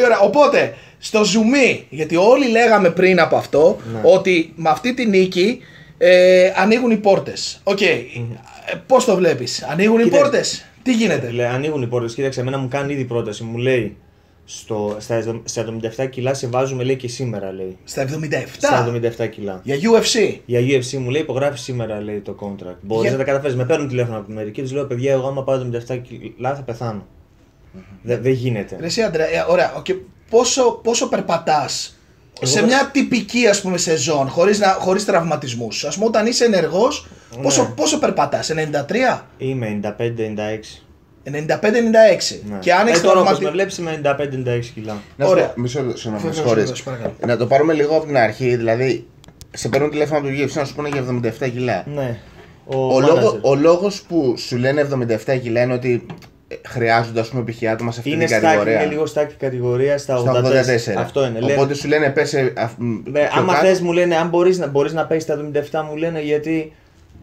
Πολύ ωραία. Οπότε, στο ζουμί, γιατί όλοι λέγαμε πριν από αυτό Ναι. ότι με αυτή τη νίκη ε, ανοίγουν οι πόρτες. Οκ. Ε, Πώς το βλέπεις, Ανοίγουν οι Κοίταξε. πόρτες; Τι γίνεται; Λέει, ανοίγουν οι πόρτες. Κοίταξε, εμένα μου κάνει ήδη πρόταση. Μου λέει στο, στα, εβδο- στα 77 κιλά σε βάζουμε λέει και σήμερα λέει. Στα 77. Στα 77 κιλά. Για UFC. Για UFC μου λέει υπογράφει σήμερα λέει το contract. Μπορείς Για- να τα καταφέρεις. Με παίρνουν τηλέφωνο από μερικοί, τους λέω παιδιά, εγώ άμα πάω 77 κιλά θα πεθάνω. Δεν δεν γίνεται. Ρε εσύ, Αντρέα, ε, ωραία. οκ. Πόσο, πόσο περπατάς σε Εγώ- μια τυπική ας πούμε σεζόν χωρίς, να, χωρίς τραυματισμούς; Ας πούμε όταν είσαι ενεργός πόσο, Ναι. πόσο περπατάς, 93, Είμαι 95-96. 95-96 Ναι. και αν έχεις ε, τώρα όπως τραυματι- με βλέπεις είμαι 95-96 κιλά. Να σου Ωραία. πω, μισό λεπτό, συγγνώμη, με Βεβαίως, συγχωρείς. βεβαίως, παρακαλώ. Να το πάρουμε λίγο από την αρχή, δηλαδή σε παίρνουν τηλέφωνο από το UFC να σου πούνε για 77 κιλά. Ναι. Ο, Ο, manager. λόγο, ο λόγος που σου λένε 77 κιλά είναι ότι ε, χρειάζονται ας πούμε π.χ. άτομα σε αυτή είναι την στάκι, κατηγορία. είναι λίγο στάκι κατηγορία στα 84. στα 84. Αυτό είναι. Λένε- Οπότε σου λένε πέσε. αφ- μ, Ε, πιο άμα κάτω. θες, μου λένε, αν μπορείς να, μπορείς να παίξεις τα 77, μου λένε γιατί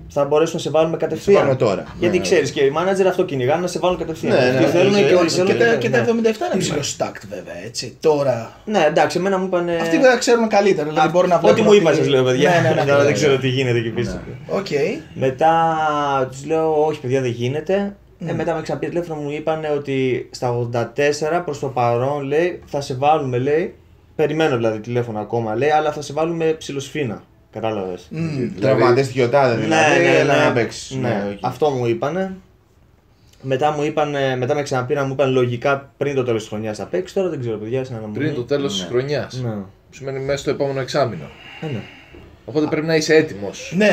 θα μπορέσουν να σε βάλουμε κατευθείαν. βάλουμε τώρα. Γιατί Ναι, ναι. ξέρεις και οι manager αυτό κυνηγάνε να σε βάλουν κατευθείαν. Ναι, Αυτοί ναι, θέλουν ναι, και ναι, όλοι ναι, θέλουν. και, τα, και τα ναι. 77 είναι ψηλό stacked βέβαια έτσι. Τώρα. Ναι, εντάξει, εμένα μου είπαν. Αυτοί βέβαια ξέρουν καλύτερα. Δηλαδή μπορεί να Ό,τι βλέπουν μου ότι- είπα, σα λέω, παιδιά. Ναι, ναι, ναι, Τώρα ναι, δεν ναι. ξέρω τι γίνεται εκεί πίσω. Οκ. Μετά τους λέω, Όχι, παιδιά, δεν γίνεται. Ναι. Ε, μετά με ξαναπήρε τηλέφωνο μου είπαν ότι στα 84 προς το παρόν λέει θα σε βάλουμε λέει. Περιμένω δηλαδή τηλέφωνο ακόμα λέει, αλλά θα σε βάλουμε ψιλοσφήνα. Κατάλαβες. Μμμ. Τραυματίστηκε ο τάδε δηλαδή. έλα να παίξεις. ναι. Αυτό μου είπανε. Μετά μου είπαν, μετά με ξαναπήραν, μου είπαν λογικά πριν το τέλος της χρονιάς θα παίξεις. Τώρα δεν ξέρω, παιδιά, σε αναμονή. Πριν το τέλος της χρονιάς. Ναι. Σημαίνει μέσα στο επόμενο εξάμεινο. Ε, ναι. Οπότε πρέπει να είσαι έτοιμος. Ναι,